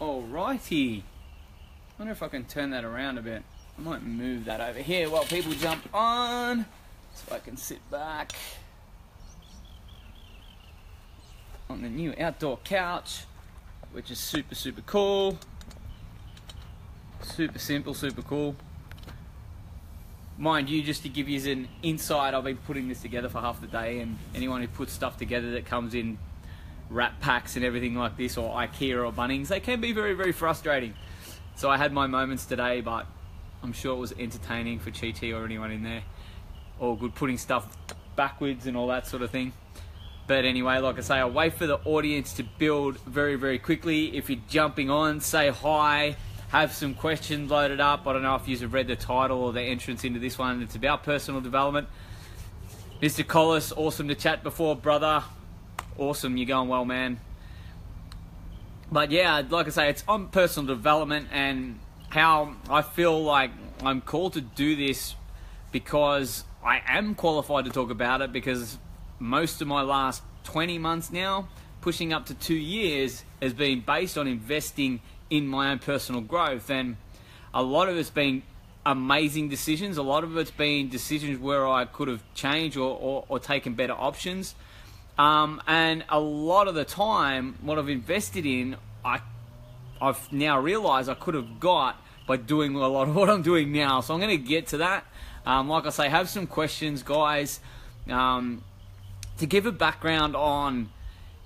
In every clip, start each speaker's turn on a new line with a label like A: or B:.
A: Alrighty. I wonder if I can turn that around a bit. I might move that over here while people jump on so I can sit back on the new outdoor couch, which is super, super cool. Super simple, super cool. Mind you, just to give you an insight, I've been putting this together for half the day, and anyone who puts stuff together that comes in wrap packs and everything like this, or IKEA or Bunnings, they can be very, very frustrating. So I had my moments today, but I'm sure it was entertaining for Chi or anyone in there. All good putting stuff backwards and all that sort of thing. But anyway, like I say, I'll wait for the audience to build very, very quickly. If you're jumping on, say hi, have some questions loaded up. I don't know if you've read the title or the entrance into this one. It's about personal development. Mr. Collis, awesome to chat before, brother. Awesome, you're going well, man. But yeah, like I say, it's on personal development and how I feel like I'm called to do this because I am qualified to talk about it because most of my last 20 months now, pushing up to two years, has been based on investing in my own personal growth. And a lot of it's been amazing decisions. A lot of it's been decisions where I could have changed or, or, or taken better options. Um, and a lot of the time, what I've invested in, I, I've now realized I could have got by doing a lot of what I'm doing now. So I'm going to get to that. Um, like I say, have some questions, guys. Um, to give a background on,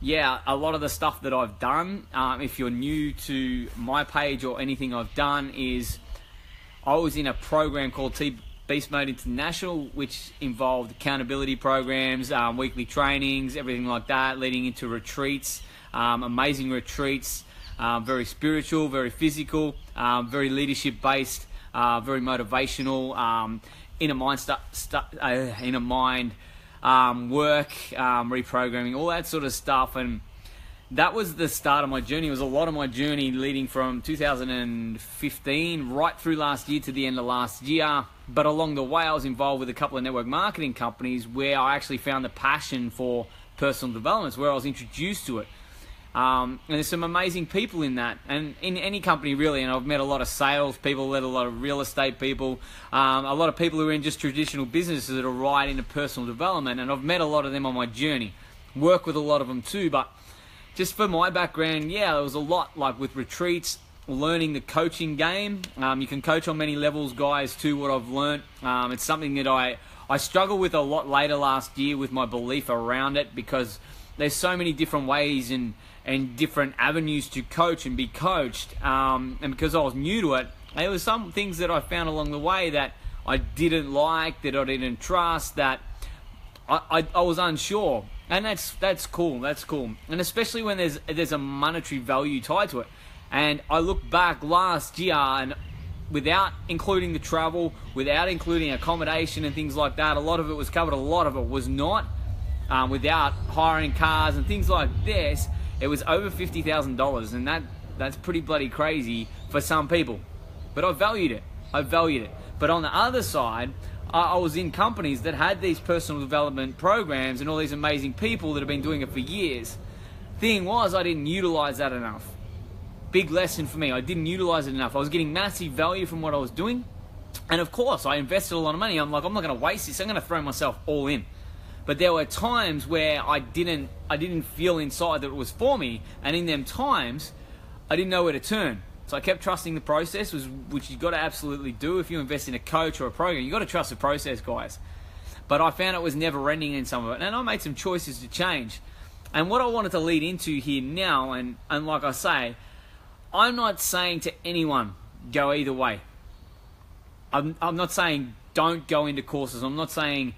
A: yeah, a lot of the stuff that I've done, um, if you're new to my page or anything I've done, is I was in a program called T Beast Mode International, which involved accountability programs, um, weekly trainings, everything like that, leading into retreats, um, amazing retreats, um, very spiritual, very physical, um, very leadership based, uh, very motivational, um, inner mind, stu- stu- uh, inner mind um, work, reprogramming, all that sort of stuff. And that was the start of my journey. It was a lot of my journey leading from 2015 right through last year to the end of last year. But along the way, I was involved with a couple of network marketing companies where I actually found the passion for personal development, where I was introduced to it. Um, and there's some amazing people in that, and in any company really. And I've met a lot of sales people, met a lot of real estate people, um, a lot of people who are in just traditional businesses that are right into personal development. And I've met a lot of them on my journey. Work with a lot of them too. But just for my background, yeah, there was a lot like with retreats, learning the coaching game. Um, you can coach on many levels, guys. Too, what I've learned. Um, it's something that I I struggled with a lot later last year with my belief around it because there's so many different ways and and different avenues to coach and be coached. Um, and because I was new to it, there were some things that I found along the way that I didn't like, that I didn't trust, that I, I, I was unsure. And that's that's cool. That's cool. And especially when there's there's a monetary value tied to it. And I look back last year and without including the travel, without including accommodation and things like that, a lot of it was covered. A lot of it was not. Um, without hiring cars and things like this, it was over fifty thousand dollars, and that that's pretty bloody crazy for some people. But I valued it. I valued it. But on the other side, I, was in companies that had these personal development programs and all these amazing people that have been doing it for years. Thing was, I didn't utilize that enough. Big lesson for me. I didn't utilize it enough. I was getting massive value from what I was doing. And of course, I invested a lot of money. I'm like, I'm not going to waste this. I'm going to throw myself all in. But there were times where I didn't I didn't feel inside that it was for me, and in them times, I didn't know where to turn. So I kept trusting the process, which you've got to absolutely do if you invest in a coach or a program. You've got to trust the process, guys. But I found it was never ending in some of it, and I made some choices to change. And what I wanted to lead into here now, and and like I say, I'm not saying to anyone go either way. I'm I'm not saying don't go into courses. I'm not saying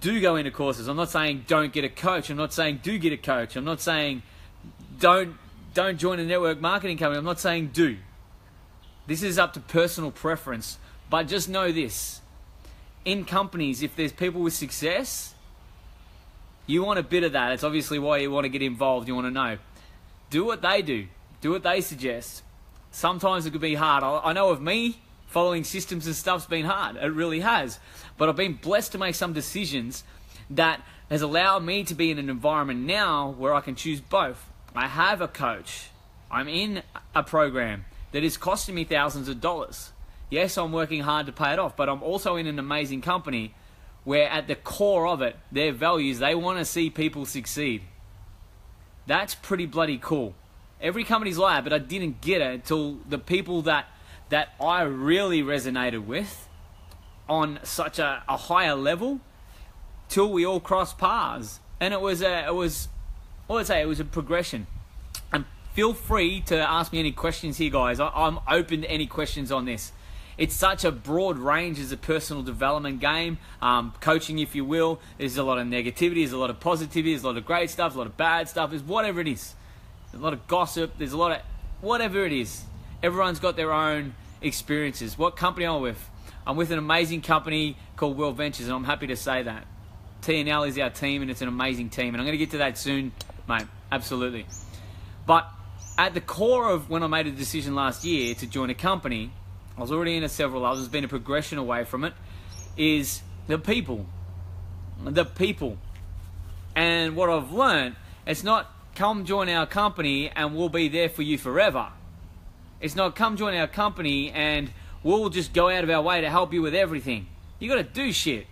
A: do go into courses. I'm not saying don't get a coach. I'm not saying do get a coach. I'm not saying don't don't join a network marketing company. I'm not saying do. This is up to personal preference. But just know this. In companies, if there's people with success, you want a bit of that. It's obviously why you want to get involved. You want to know. Do what they do. Do what they suggest. Sometimes it could be hard. I know of me, following systems and stuff's been hard. It really has. But I've been blessed to make some decisions that has allowed me to be in an environment now where I can choose both. I have a coach I'm in a program that is costing me thousands of dollars. Yes, I'm working hard to pay it off, but I'm also in an amazing company where at the core of it, their values, they want to see people succeed. That's pretty bloody cool. Every company's like that, but I didn't get it until the people that that I really resonated with on such a, a higher level till we all crossed paths. And it was a it was I say, it was a progression. Feel free to ask me any questions here, guys. I, I'm open to any questions on this it's such a broad range as a personal development game, um, coaching, if you will. There's a lot of negativity, there's a lot of positivity, there's a lot of great stuff, a lot of bad stuff, there's whatever it is. There's a lot of gossip, there's a lot of whatever it is. Everyone's got their own experiences. What company am I with? I'm with an amazing company called World Ventures, and I'm happy to say that. TNL is our team, and it's an amazing team, and I'm going to get to that soon, mate. Absolutely. But at the core of when I made a decision last year to join a company, I was already in a several others, there's been a progression away from it, is the people. The people. And what I've learned, it's not come join our company and we'll be there for you forever. It's not come join our company and we'll just go out of our way to help you with everything. You got to do shit.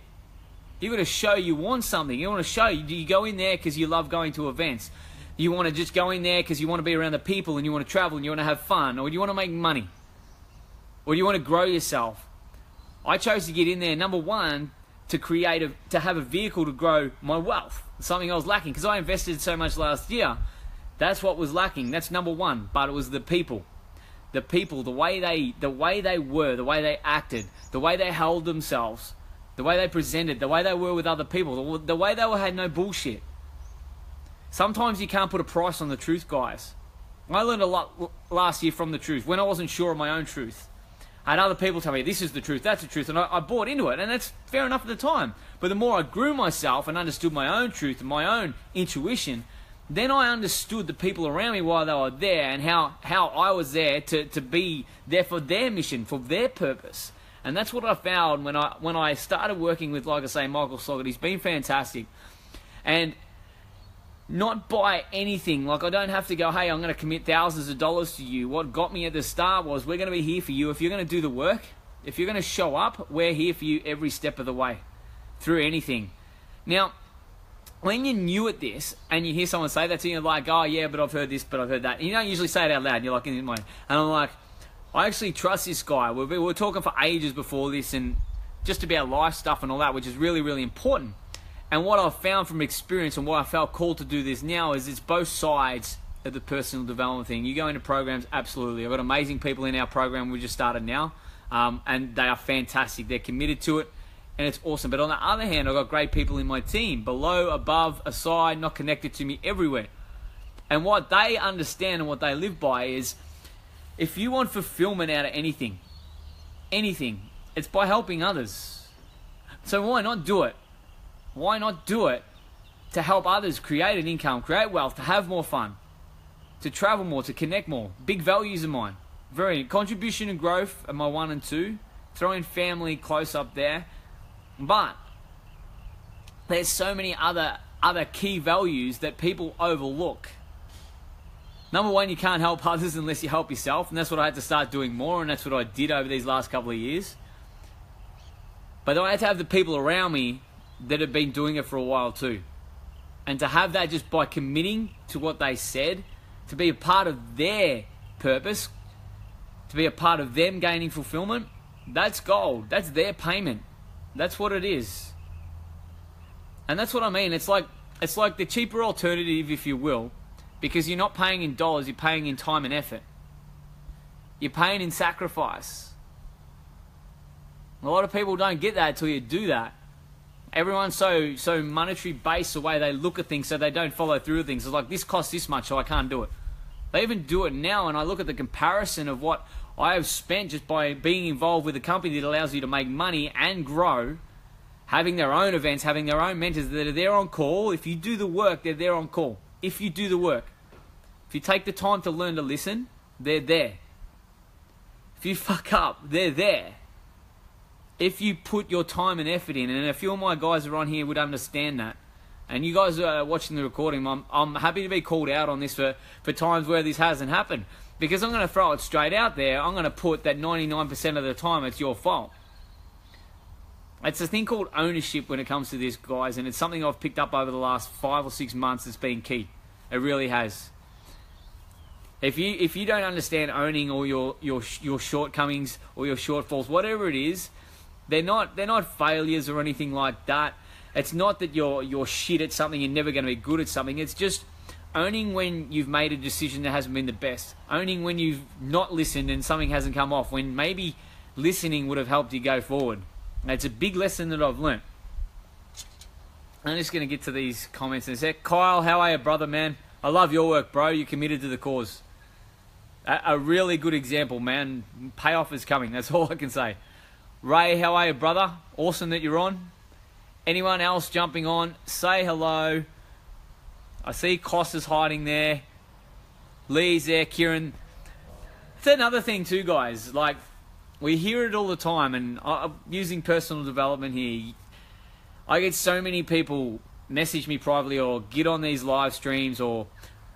A: You got to show you want something. You want to show you. You go in there because you love going to events. You want to just go in there because you want to be around the people and you want to travel and you want to have fun or you want to make money or you want to grow yourself? I chose to get in there, number one, to create a, to have a vehicle to grow my wealth. Something I was lacking because I invested so much last year. That's what was lacking. That's number one. But it was the people, the people, the way they, the way they were, the way they acted, the way they held themselves, the way they presented, the way they were with other people, the, the way they were had no bullshit. Sometimes you can't put a price on the truth, guys. I learned a lot last year from the truth when I wasn't sure of my own truth. I had other people tell me this is the truth, that's the truth, and I, I bought into it, and that's fair enough at the time. But the more I grew myself and understood my own truth and my own intuition, then I understood the people around me while they were there and how, how I was there to, to be there for their mission, for their purpose. And that's what I found when I when I started working with, like I say, Michael Sloggett. He's been fantastic. And not buy anything. Like I don't have to go, hey, I'm going to commit thousands of dollars to you. What got me at the start was we're going to be here for you. If you're going to do the work, if you're going to show up, we're here for you every step of the way through anything. Now, when you're new at this and you hear someone say that to you, you're like, oh yeah, but I've heard this, but I've heard that. And you don't usually say it out loud. You're like in your mind, and I'm like, I actually trust this guy. We we were talking for ages before this, and just about life stuff and all that, which is really, really important. And what I've found from experience and why I felt called to do this now is it's both sides of the personal development thing. You go into programs, absolutely. I've got amazing people in our program we just started now, um, and they are fantastic. They're committed to it, and it's awesome. But on the other hand, I've got great people in my team, below, above, aside, not connected to me, everywhere. And what they understand and what they live by is if you want fulfillment out of anything, anything, it's by helping others. So why not do it? Why not do it to help others create an income, create wealth, to have more fun, to travel more, to connect more? Big values of mine. Very contribution and growth are my one and two. Throwing family close up there, but there's so many other other key values that people overlook. Number one, you can't help others unless you help yourself, and that's what I had to start doing more, and that's what I did over these last couple of years. But I had to have the people around me that have been doing it for a while too. And to have that just by committing to what they said, to be a part of their purpose, to be a part of them gaining fulfillment, that's gold. That's their payment. That's what it is. And that's what I mean. It's like it's like the cheaper alternative, if you will, because you're not paying in dollars, you're paying in time and effort. You're paying in sacrifice. A lot of people don't get that until you do that. Everyone's so so monetary based the way they look at things, so they don't follow through with things. It's like this costs this much, so I can't do it. They even do it now, and I look at the comparison of what I have spent just by being involved with a company that allows you to make money and grow, having their own events, having their own mentors that are there on call. If you do the work, they're there on call. If you do the work, if you take the time to learn to listen, they're there. If you fuck up, they're there if you put your time and effort in, and a few of my guys are on here would understand that. And you guys are watching the recording. I'm, I'm happy to be called out on this for, for times where this hasn't happened. Because I'm going to throw it straight out there. I'm going to put that 99% of the time it's your fault. It's a thing called ownership when it comes to this, guys, and it's something I've picked up over the last five or six months that's been key. It really has. If you if you don't understand owning all your your your shortcomings or your shortfalls, whatever it is, they're not they're not failures or anything like that. It's not that you're you're shit at something, you're never going to be good at something. It's just owning when you've made a decision that hasn't been the best. Owning when you've not listened and something hasn't come off. When maybe listening would have helped you go forward. It's a big lesson that I've learnt. I'm just going to get to these comments in a sec. Kyle, how are you, brother, man? I love your work, bro. You're committed to the cause. A, a really good example, man. Payoff is coming. That's all I can say. Ray, how are you, brother? Awesome that you're on. Anyone else jumping on? Say hello. I see Koss is hiding there. Lee's there. Kieran. It's another thing too, guys. Like we hear it all the time, and I'm using personal development here. I get so many people message me privately or get on these live streams or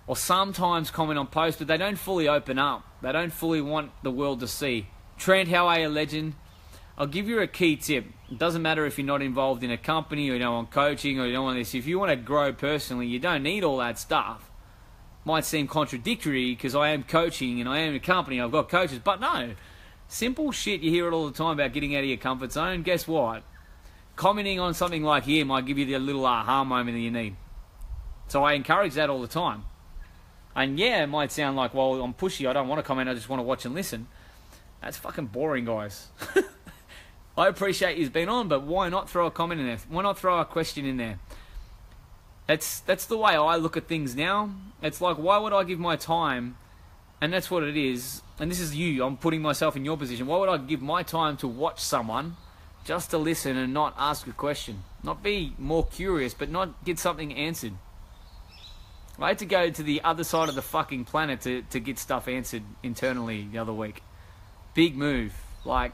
A: or sometimes comment on posts, but they don't fully open up. They don't fully want the world to see. Trent, how are you, legend? I'll give you a key tip. It doesn't matter if you're not involved in a company or you don't want coaching or you don't want this. If you want to grow personally, you don't need all that stuff. Might seem contradictory because I am coaching and I am a company. I've got coaches, but no. Simple shit. You hear it all the time about getting out of your comfort zone. Guess what? Commenting on something like here might give you the little aha moment that you need. So I encourage that all the time. And yeah, it might sound like, well, I'm pushy. I don't want to comment. I just want to watch and listen. That's fucking boring, guys. I appreciate you've been on, but why not throw a comment in there? Why not throw a question in there? That's that's the way I look at things now. It's like why would I give my time? And that's what it is. And this is you. I'm putting myself in your position. Why would I give my time to watch someone just to listen and not ask a question? Not be more curious, but not get something answered. I had to go to the other side of the fucking planet to, to get stuff answered internally the other week. Big move. Like,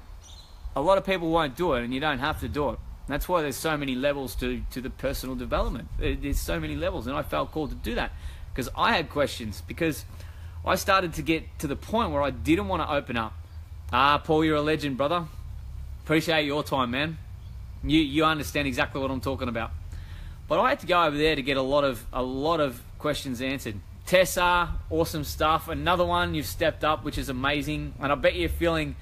A: a lot of people won't do it, and you don't have to do it. That's why there's so many levels to, to the personal development. There's so many levels, and I felt called to do that because I had questions. Because I started to get to the point where I didn't want to open up. Ah, Paul, you're a legend, brother. Appreciate your time, man. You you understand exactly what I'm talking about. But I had to go over there to get a lot of a lot of questions answered. Tessa, awesome stuff. Another one you've stepped up, which is amazing. And I bet you're feeling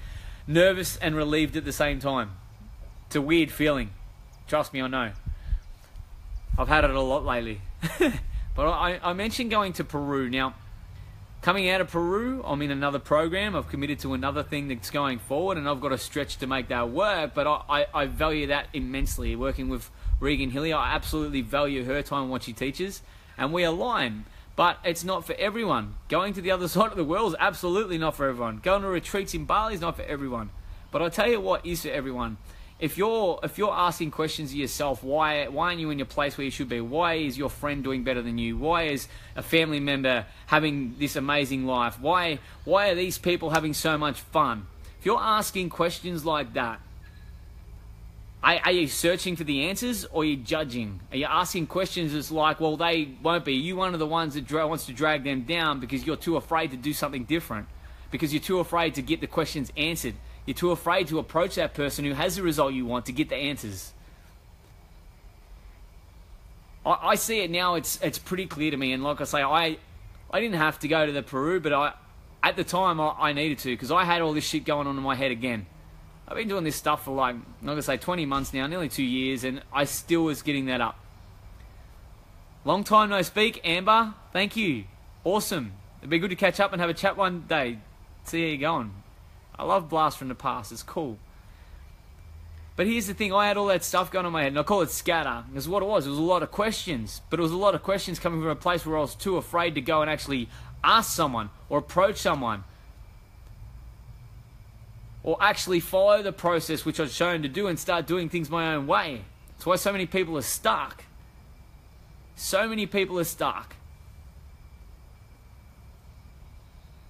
A: nervous and relieved at the same time. It's a weird feeling. Trust me, I know. I've had it a lot lately. but I, I mentioned going to Peru. Now, coming out of Peru, I'm in another program. I've committed to another thing that's going forward, and I've got a stretch to make that work. But I, I, I value that immensely. Working with Regan Hillier, I absolutely value her time and what she teaches, and we align. But it's not for everyone. Going to the other side of the world is absolutely not for everyone. Going to retreats in Bali is not for everyone. But I tell you what is for everyone. If you're if you're asking questions of yourself, why why aren't you in your place where you should be? Why is your friend doing better than you? Why is a family member having this amazing life? Why why are these people having so much fun? If you're asking questions like that, are, you searching for the answers or are you judging? Are you asking questions that's like, well, they won't be. You one of the ones that dra- wants to drag them down because you're too afraid to do something different, because you're too afraid to get the questions answered. You're too afraid to approach that person who has the result you want to get the answers. I, I see it now. It's it's pretty clear to me, and like I say, I I didn't have to go to the Peru, but I at the time I, I needed to because I had all this shit going on in my head again. I've been doing this stuff for like, I'm not gonna say 20 months now, nearly two years, and I still was getting that up. Long time no speak, Amber. Thank you. Awesome. It'd be good to catch up and have a chat one day. See how you're going. I love Blast from the Past. It's cool. But here's the thing, I had all that stuff going on my head, and I call it scatter. Because what it was, it was a lot of questions. But it was a lot of questions coming from a place where I was too afraid to go and actually ask someone or approach someone or actually follow the process which I've shown to do and start doing things my own way. That's why so many people are stuck. So many people are stuck.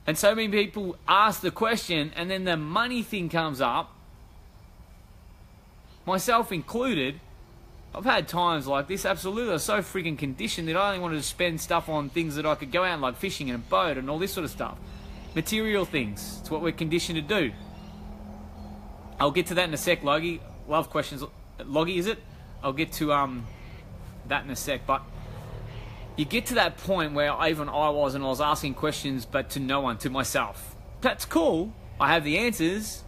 A: And so many people ask the question, and then the money thing comes up, myself included, I've had times like this, absolutely. I was so freaking conditioned that I only wanted to spend stuff on things that I could go out, like fishing and a boat and all this sort of stuff. Material things. It's what we're conditioned to do. I'll get to that in a sec, Logie. Love questions. Logie, is it? I'll get to um that in a sec, but you get to that point where even I was and I was asking questions, but to no one, to myself. That's cool. I have the answers,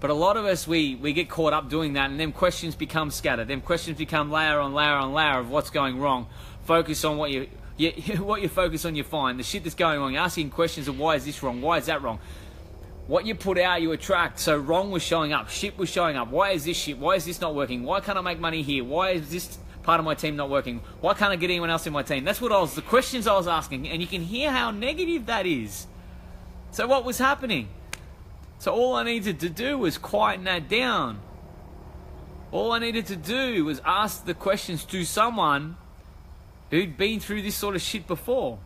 A: but a lot of us, we, we get caught up doing that, and then questions become scattered. Then questions become layer on layer on layer of what's going wrong. Focus on what you, you what you focus on, you find. The shit that's going wrong. Asking questions of why is this wrong? Why is that wrong? What you put out, you attract. So wrong was showing up. Shit was showing up. Why is this shit? Why is this not working? Why can't I make money here? Why is this part of my team not working? Why can't I get anyone else in my team? That's what I was, the questions I was asking. And you can hear how negative that is. So what was happening? So all I needed to do was quieten that down. All I needed to do was ask the questions to someone who'd been through this sort of shit before.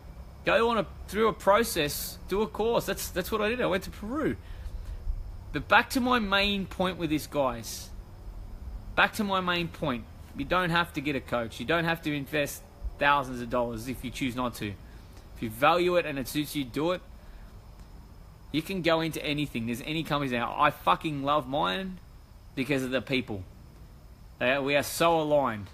A: Go on a, through a process, do a course. That's that's what I did. I went to Peru. But back to my main point with this, guys. Back to my main point. You don't have to get a coach. You don't have to invest thousands of dollars if you choose not to. If you value it and it suits you, do it. You can go into anything. There's any companies now. I fucking love mine because of the people. we are so aligned.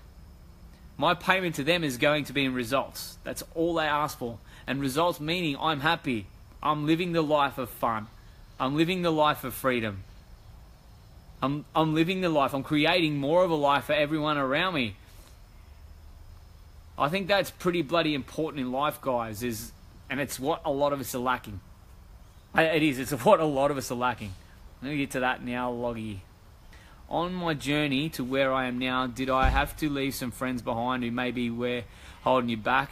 A: My payment to them is going to be in results. That's all they ask for. And results meaning I'm happy. I'm living the life of fun. I'm living the life of freedom. I'm, I'm living the life. I'm creating more of a life for everyone around me. I think that's pretty bloody important in life, guys. Is and it's what a lot of us are lacking. It is. It's what a lot of us are lacking. Let me get to that now, Loggy. On my journey to where I am now, did I have to leave some friends behind who maybe were holding you back?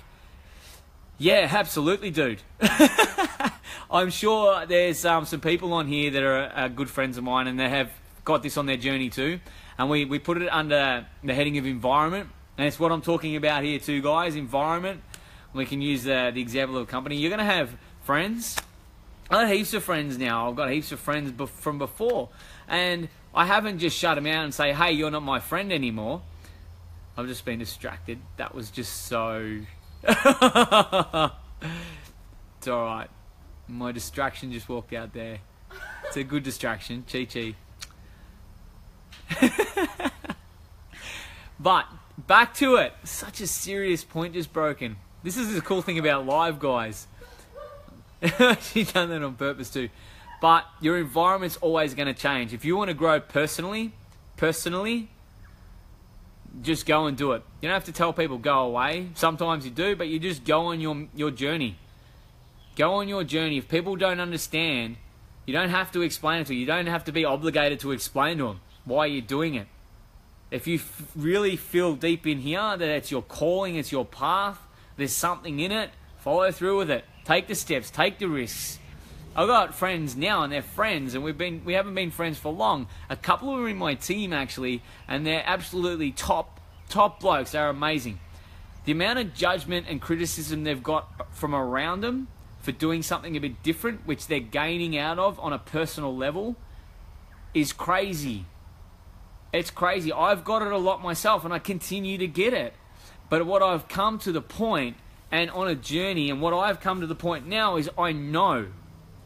A: Yeah, absolutely, dude. I'm sure there's um, some people on here that are uh, good friends of mine and they have got this on their journey too. And we, we put it under the heading of environment. And it's what I'm talking about here too, guys. Environment. We can use the, the example of a company. You're going to have friends I've got heaps of friends now. I've got heaps of friends from before. And I haven't just shut them out and say, hey, you're not my friend anymore. I've just been distracted. That was just so. It's alright. My distraction just walked out there. It's a good distraction. Chi Chi. but back to it. Such a serious point just broken. This is the cool thing about live, guys. She's done that on purpose too. But your environment's always going to change. If you want to grow personally, personally, just go and do it. You don't have to tell people go away. Sometimes you do, but you just go on your your journey. Go on your journey. If people don't understand, you don't have to explain it to them. You don't have to be obligated to explain to them why you're doing it. If you really feel deep in here that it's your calling, it's your path, there's something in it, follow through with it. Take the steps, take the risks. I've got friends now, and they're friends, and we've been we haven't been friends for long. A couple of them are in my team actually, and they're absolutely top top blokes. They're amazing. The amount of judgment and criticism they've got from around them for doing something a bit different, which they're gaining out of on a personal level, is crazy. It's crazy. I've got it a lot myself, and I continue to get it. But what I've come to the point and on a journey. And what I've come to the point now is I know,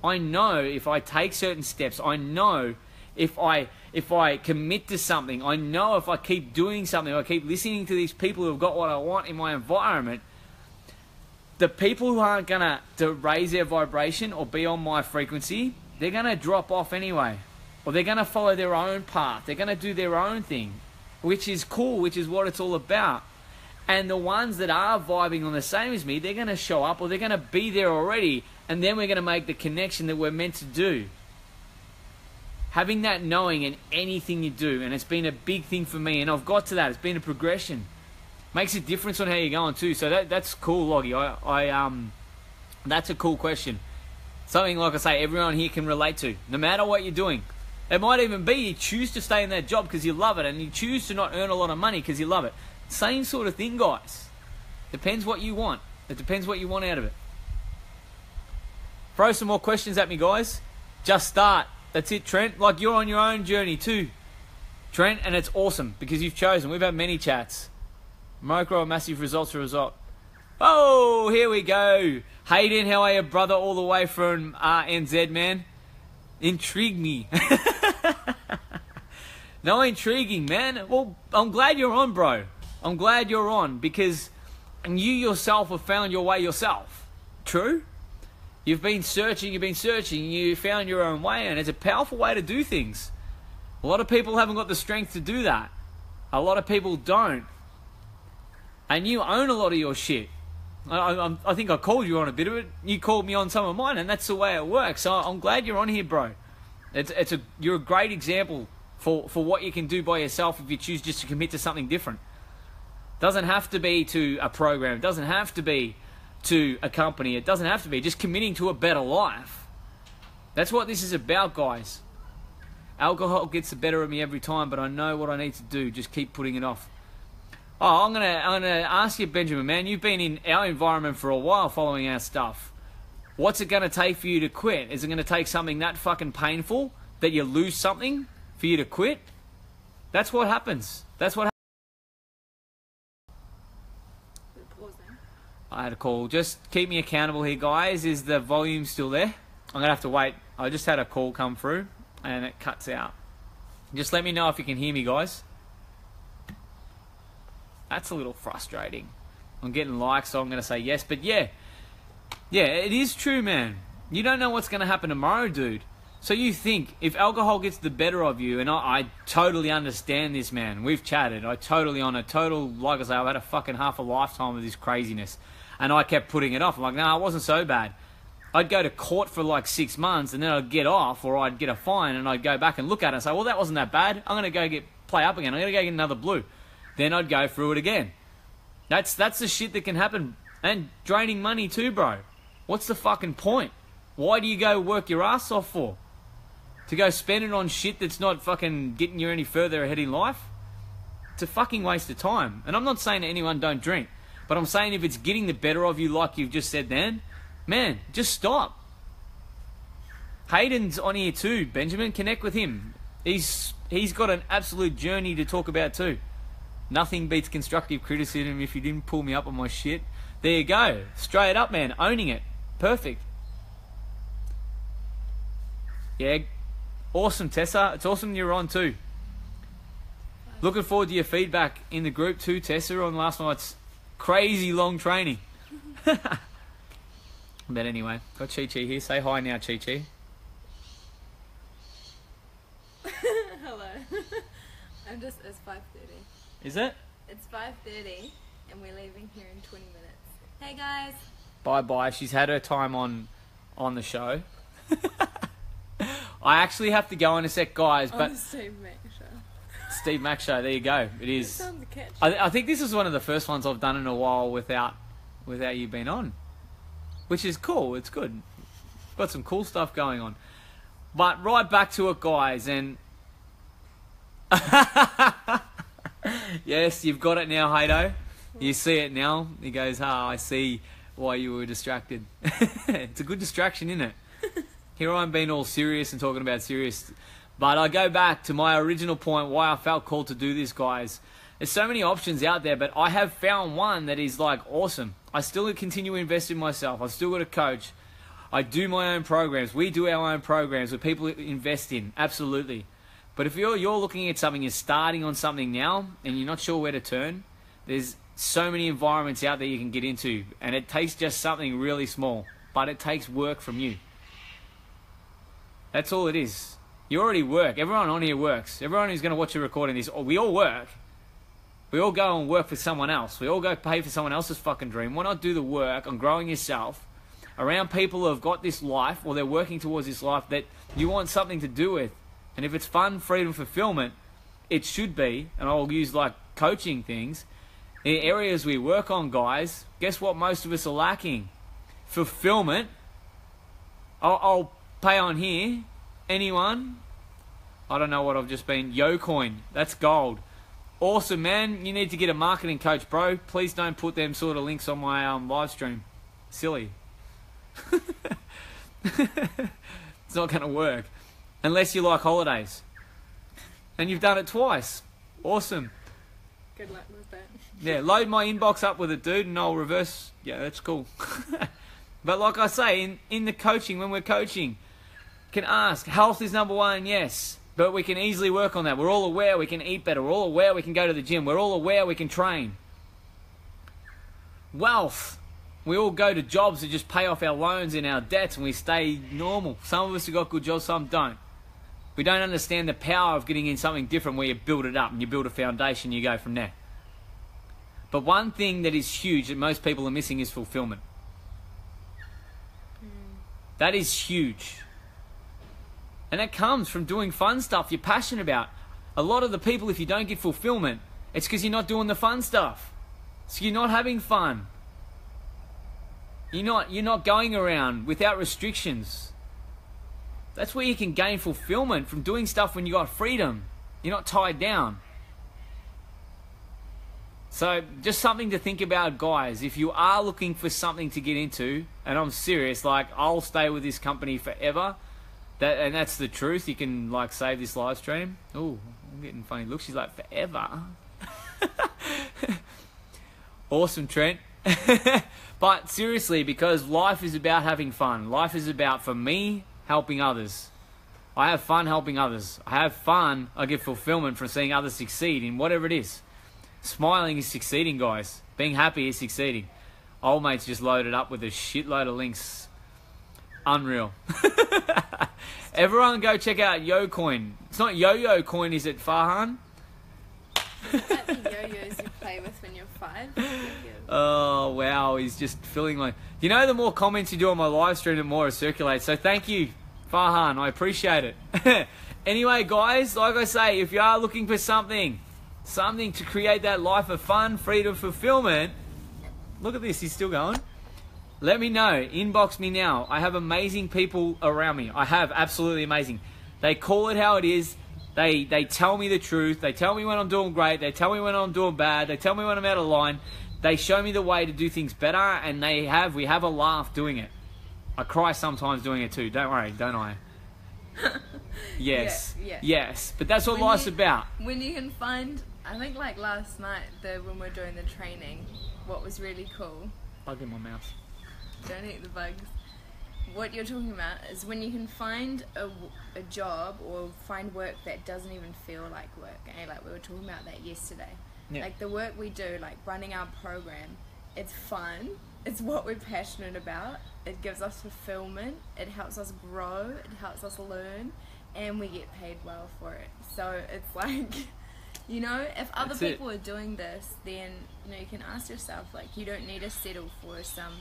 A: I know if I take certain steps, I know if I if I commit to something, I know if I keep doing something, I keep listening to these people who've got what I want in my environment. The people who aren't gonna to raise their vibration or be on my frequency, they're gonna drop off anyway, or they're gonna follow their own path. They're gonna do their own thing, which is cool, which is what it's all about. And the ones that are vibing on the same as me, they're going to show up or they're going to be there already. And then we're going to make the connection that we're meant to do. Having that knowing in anything you do, and it's been a big thing for me, and I've got to that. It's been a progression. Makes a difference on how you're going too. So that that's cool, Loggy. I, I um, that's a cool question. Something like I say, everyone here can relate to, no matter what you're doing. It might even be you choose to stay in that job because you love it, and you choose to not earn a lot of money because you love it. Same sort of thing, guys. Depends what you want. It depends what you want out of it. Throw some more questions at me, guys. Just start. That's it, Trent. Like you're on your own journey too. Trent, and it's awesome because you've chosen. We've had many chats. Micro massive results result. Oh, here we go. Hayden, how are you, brother, all the way from uh, NZ, man? Intrigue me. no, intriguing, man. Well, I'm glad you're on, bro. I'm glad you're on because you yourself have found your way yourself. True? You've been searching, you've been searching, you found your own way, and it's a powerful way to do things. A lot of people haven't got the strength to do that. A lot of people don't. And you own a lot of your shit. I, I, I, think I called you on a bit of it. You called me on some of mine, and that's the way it works. So I'm glad you're on here, bro. It's, it's a, you're a great example for, for what you can do by yourself if you choose just to commit to something different. Doesn't have to be to a program. It doesn't have to be to a company. It doesn't have to be just committing to a better life. That's what this is about, guys. Alcohol gets the better of me every time, but I know what I need to do. Just keep putting it off. Oh, I'm gonna I'm gonna ask you, Benjamin, man. You've been in our environment for a while, following our stuff. What's it gonna take for you to quit? Is it gonna take something that fucking painful that you lose something for you to quit? That's what happens. That's what. I had a call. Just keep me accountable here, guys. Is the volume still there? I'm gonna have to wait. I just had a call come through, and it cuts out. Just let me know if you can hear me, guys. That's a little frustrating. I'm getting likes, so I'm to say yes. But yeah, yeah, it is true, man. You don't know what's to happen tomorrow, dude. So you think if alcohol gets the better of you, and I, I, totally understand this, man. We've chatted. I totally on a total, like I say, I've had a fucking half a lifetime of this craziness, and I kept putting it off. I'm like, no, nah, it wasn't so bad. I'd go to court for like six months, and then I'd get off, or I'd get a fine, and I'd go back and look at it and say, well, that wasn't that bad. I'm gonna go get play up again. I'm gonna go get another blue then I'd go through it again. That's that's the shit that can happen. And draining money too, bro. What's the fucking point? Why do you go work your ass off for? To go spend it on shit that's not fucking getting you any further ahead in life? It's a fucking waste of time. And I'm not saying to anyone don't drink, but I'm saying if it's getting the better of you, like you've just said then, man, just stop. Hayden's on here too, Benjamin. Connect with him. He's he's got an absolute journey to talk about too. Nothing beats constructive criticism if you didn't pull me up on my shit. There you go. Straight up, man. Owning it. Perfect. Yeah. Awesome, Tessa. It's awesome you're on too. Looking forward to your feedback in the group too, Tessa, on last night's crazy long training. but anyway, got Chi Chi here. Say hi now, Chi Chi.
B: Hello. I'm just, it's 5.30.
A: Is it?
B: It's 5.30 and we're leaving here in 20 minutes. Hey guys!
A: Bye bye. She's had her time on on the show. I actually have to go in a sec, guys.
B: On
A: but
B: Steve Mac show.
A: Steve Mac show. There you go. It is.
B: sounds catchy.
A: I, I think this is one of the first ones I've done in a while without without you being on, which is cool. It's good. Got some cool stuff going on. But right back to it, guys, and yes, you've got it now, Haydo. You see it now. He goes, ah, I see why you were distracted. it's a good distraction, isn't it? Here I'm being all serious and talking about serious. But I go back to my original point why I felt called to do this, guys. There's so many options out there, but I have found one that is like awesome. I still continue to invest in myself. I've still got a coach. I do my own programs. We do our own programs where people invest in. Absolutely. But if you're you're looking at something, you're starting on something now, and you're not sure where to turn, there's so many environments out there you can get into, and it takes just something really small, but it takes work from you. That's all it is. You already work. Everyone on here works. Everyone who's going to watch a recording this, we all work. We all go and work for someone else. We all go pay for someone else's fucking dream. Why not do the work on growing yourself around people who have got this life or they're working towards this life that you want something to do with? And if it's fun, freedom, fulfillment, it should be, and I'll use like coaching things, in areas we work on, guys, guess what most of us are lacking? Fulfillment. I'll, I'll pay on here. Anyone? I don't know what I've just been. Yocoin. That's gold. Awesome, man. You need to get a marketing coach, bro. Please don't put them sort of links on my um, live stream. Silly. it's not going to work. Unless you like holidays. and you've done it twice. Awesome.
B: Good luck with that.
A: Yeah, load my inbox up with it, dude, and I'll reverse. Yeah, that's cool. but like I say, in, in the coaching, when we're coaching, can ask, health is number one, yes. But we can easily work on that. We're all aware we can eat better. We're all aware we can go to the gym. We're all aware we can train. Wealth. We all go to jobs to just pay off our loans and our debts and we stay normal. Some of us have got good jobs, some don't. We don't understand the power of getting in something different where you build it up and you build a foundation, you go from there. But one thing that is huge that most people are missing is fulfillment. Hmm. That is huge. And that comes from doing fun stuff you're passionate about. A lot of the people, if you don't get fulfillment, it's because you're not doing the fun stuff. So you're not having fun. You're not, you're not going around without restrictions. That's where you can gain fulfillment from doing stuff when you got freedom. You're not tied down. So, just something to think about, guys. If you are looking for something to get into, and I'm serious, like I'll stay with this company forever. That and that's the truth. You can like save this live stream. Oh, I'm getting funny looks. She's like forever. awesome, Trent. but seriously, because life is about having fun. Life is about, for me, helping others. I have fun helping others. I have fun. I get fulfillment from seeing others succeed in whatever it is. Smiling is succeeding, guys. Being happy is succeeding. Old mates just loaded up with a shitload of links. Unreal. Everyone go check out YoCoin. It's not Yo-Yo Coin, is it, Farhan?
B: Like the yo-yos you play with when you're five.
A: Oh wow, he's just filling my. You know, the more comments you do on my live stream, the more it circulates. So thank you, Farhan. I appreciate it. anyway, guys, like I say, if you are looking for something, something to create that life of fun, freedom, fulfillment. Look at this, he's still going. Let me know. Inbox me now. I have amazing people around me. I have absolutely amazing. They call it how it is. They they tell me the truth. They tell me when I'm doing great. They tell me when I'm doing bad. They tell me when I'm out of line. They show me the way to do things better, and they have we have a laugh doing it. I cry sometimes doing it too. Don't worry, don't I? Yes,
B: Yeah, yeah.
A: yes. But that's what
B: When
A: life's
B: you-
A: about.
B: When you can find, I think like last night, the when we are doing the training, what was really cool.
A: Bug in my mouth.
B: Don't eat the bugs. What you're talking about is when you can find a, a job or find work that doesn't even feel like work. And like we were talking about that yesterday.
A: Yeah.
B: Like the work we do, like running our program, it's fun. It's what we're passionate about. It gives us fulfillment. It helps us grow. It helps us learn, and we get paid well for it. So it's like, you know, if other
A: That's it.
B: people are doing this, then you know you can ask yourself like, you don't need to settle for some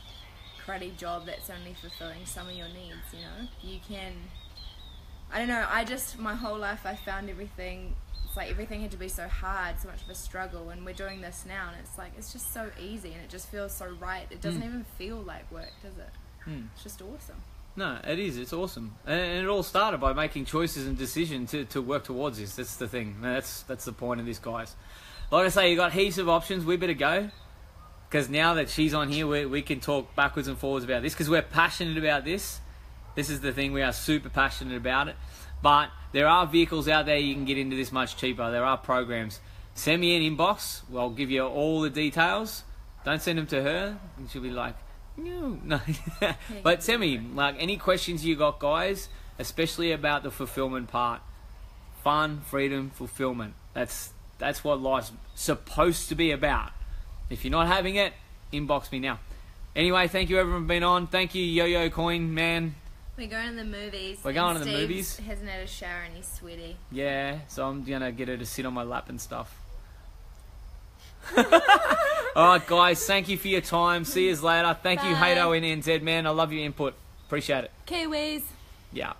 B: cruddy job that's only fulfilling some of your needs. You know, you can. I don't know. I just my whole life I found everything. It's like everything had to be so hard, so much of a struggle, and we're doing this now, and it's like it's just so easy, and it just feels so right. It doesn't
A: Mm.
B: even feel like work, does it?
A: Hmm.
B: It's just awesome.
A: No, it is. It's awesome, and and it all started by making choices and decisions to, to work towards this. That's the thing. That's that's the point of this, guys. Like I say, you got heaps of options. We better go because now that she's on here, we we can talk backwards and forwards about this because we're passionate about this. This is the thing. We are super passionate about it. But there are vehicles out there you can get into this much cheaper. There are programs. Send me an inbox. I'll give you all the details. Don't send them to her. and She'll be like, no, no. but send me like any questions you got, guys, especially about the fulfillment part. Fun, freedom, fulfillment. That's that's what life's supposed to be about. If you're not having it, inbox me now. Anyway, thank you everyone for being on. Thank you, Yo Yo Coin Man.
B: We're going to the movies.
A: We're going to the
B: Steve's
A: movies?
B: Hasn't had a shower and he's sweaty.
A: Yeah, so I'm gonna get her to sit on my lap and stuff. Alright guys, thank you for your time. See you later. Thank you,
B: Bye.
A: Haydo and NZ man. I love your input. Appreciate it.
B: Kiwis.
A: Yeah.